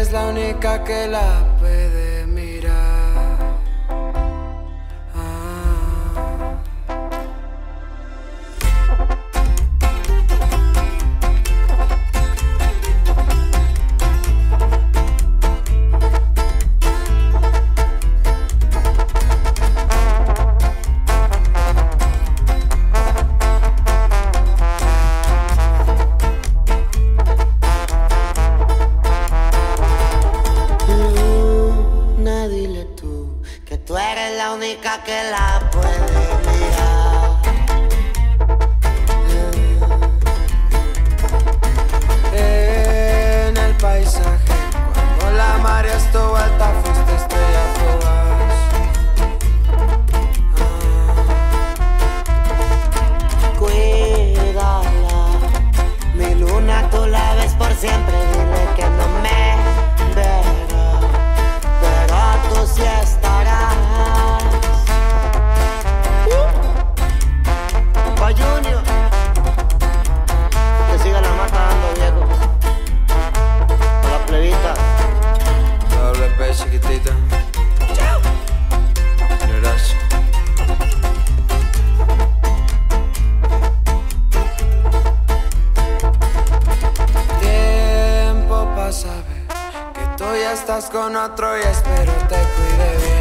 Es la única que la pede. única que la puede. Tú ya estás con otro y espero te cuide bien.